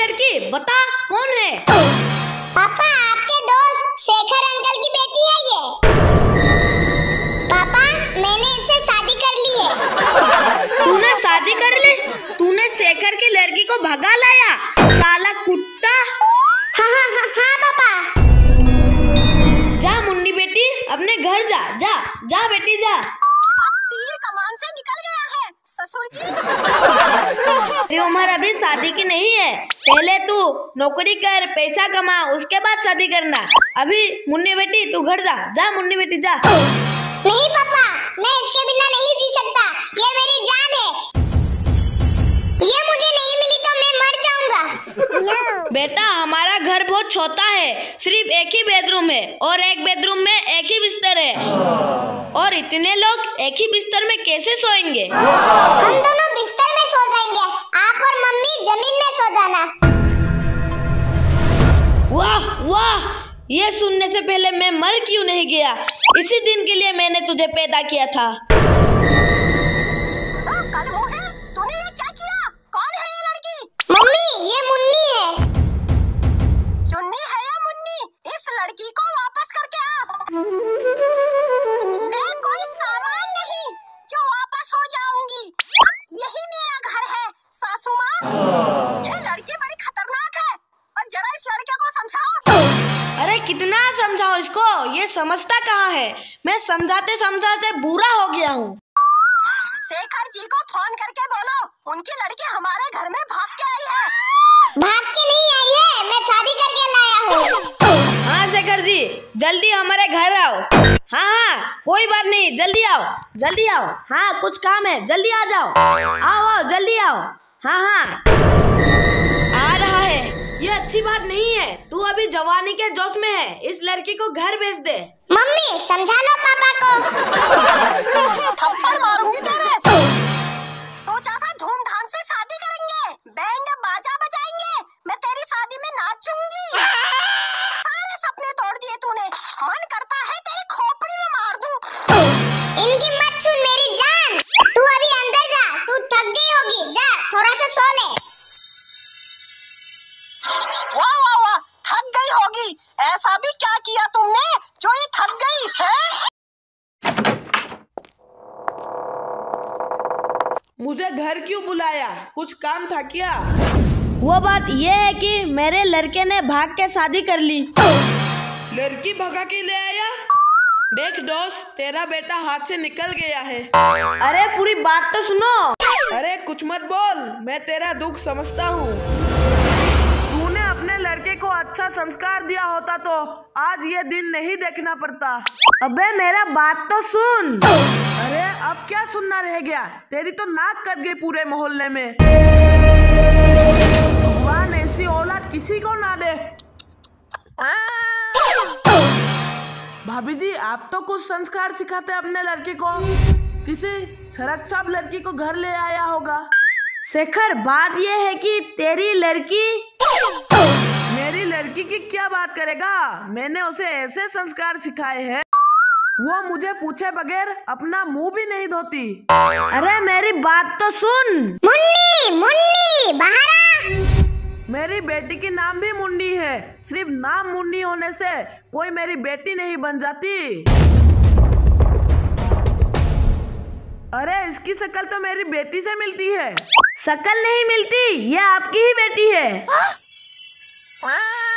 लड़की बता कौन है? पापा आपके दोस्त शेखर अंकल की बेटी है ये। पापा मैंने इससे शादी कर ली है। तूने शादी कर ली? तूने शेखर की लड़की को भगा लाया? साला कुत्ता। हाँ हाँ हाँ हाँ पापा। जा मुन्नी बेटी अपने घर जा जा जा बेटी जा। तेरी उम्र अभी शादी की नहीं है। पहले तू नौकरी कर पैसा कमा उसके बाद शादी करना। अभी मुन्नी बेटी तू घर जा। जा मुन्नी बेटी जा। नहीं पापा मैं इसके बिना नहीं जी सकता। ये मेरी जान है। ये मुझे नहीं मिली तो मैं मर जाऊँगा। बेटा हमारा घर बहुत छोटा है। सिर्फ़ एक ही बेडरूम है और एक बेडरूम में एक ही बिस्तर है। और इतने लोग एक ही बिस्तर में कैसे सोएँगे? हम दोनों जाना। वाह वाह ये सुनने से पहले मैं मर क्यों नहीं गया? इसी दिन के लिए मैंने तुझे पैदा किया था। हाँ, कितना समझाओ इसको ये समझता कहाँ है? मैं समझाते समझाते बुरा हो गया हूँ। शेखर जी को फ़ोन करके बोलो उनकी लड़की हमारे घर में भाग के आई है। भाग के नहीं आई है मैं शादी करके लाया हूँ। हाँ शेखर जी जल्दी हमारे घर आओ। हाँ हाँ कोई बात नहीं जल्दी आओ जल्दी आओ। हाँ कुछ काम है जल्दी आ जाओ। आओ आओ जल्दी आओ। हाँ हाँ है। ये अच्छी बात नहीं है। तू अभी जवानी के जोश में है। इस लड़की को घर भेज दे। मम्मी, समझा लो पापा को। थप्पड़ मारूँगी तेरे। सोचा था धूमधाम से शादी करेंगे। बैंड बाजा बजाएँगे। मैं तेरी शादी में नाचूँगी। सारे सपने तोड़ दिए तूने। मन करता है तेरी खोपड़ी में मार दूँ। इनकी मत सुन मेरी जान। तू अभी अंदर जा। तू थक गई होगी। जा, थोड़ा सा सो ले। वाह वाह वाह थक गई होगी ऐसा भी क्या किया तुमने जो ये थक गई है मुझे घर क्यों बुलाया? कुछ काम था क्या? वो बात ये है कि मेरे लड़के ने भाग के शादी कर ली। लड़की भगा के ले आया? देख दोस्त तेरा बेटा हाथ से निकल गया है। अरे पूरी बात तो सुनो। अरे कुछ मत बोल। मैं तेरा दुख समझता हूँ। अपने लड़के को अच्छा संस्कार दिया होता तो आज ये दिन नहीं देखना पड़ता। अबे मेरा बात तो सुन। अरे अब क्या सुनना रह गया? तेरी तो नाक कट गई पूरे मोहल्ले में। भगवान ऐसी औलाद किसी को ना दे। भाभी जी आप तो कुछ संस्कार सिखाते अपने लड़के को। किसी सड़क साहब लड़की को घर ले आया होगा। शेखर बात यह है कि तेरी लड़की मेरी लड़की की क्या बात करेगा? मैंने उसे ऐसे संस्कार सिखाए हैं। वो मुझे पूछे बगैर अपना मुँह भी नहीं धोती। अरे मेरी बात तो सुन। मुन्नी मुन्नी बाहर मेरी बेटी की नाम भी मुन्नी है। सिर्फ़ नाम मुन्नी होने से कोई मेरी बेटी नहीं बन जाती। अरे इसकी शक्ल तो मेरी बेटी से मिलती है। शकल नहीं मिलती ये आपकी ही बेटी है। हाँ,